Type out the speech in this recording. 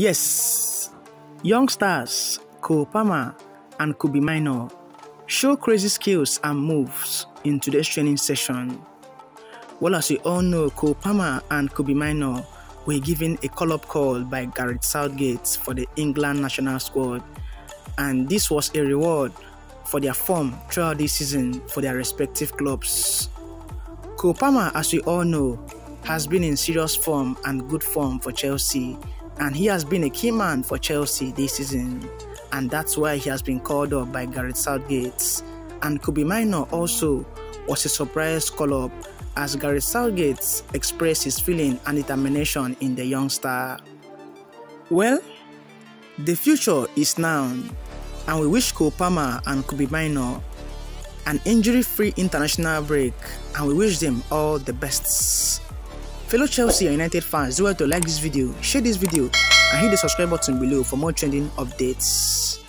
Yes, young stars Cole and Kobbie Mainoo show crazy skills and moves in today's training session. Well, as we all know, Palmer and Kobbie Mainoo were given a call-up call by Gareth Southgate for the England national squad, and this was a reward for their form throughout this season for their respective clubs. Palmer, as we all know, has been in serious form and good form for Chelsea, and he has been a key man for Chelsea this season, and that's why he has been called up by Gareth Southgate. And Kobbie Mainoo also was a surprise call up as Gareth Southgate expressed his feeling and determination in the young star. Well, the future is now, and we wish Palmer and Kobbie Mainoo an injury-free international break, and we wish them all the best. Fellow Chelsea and United fans, do well to like this video, share this video, and hit the subscribe button below for more trending updates.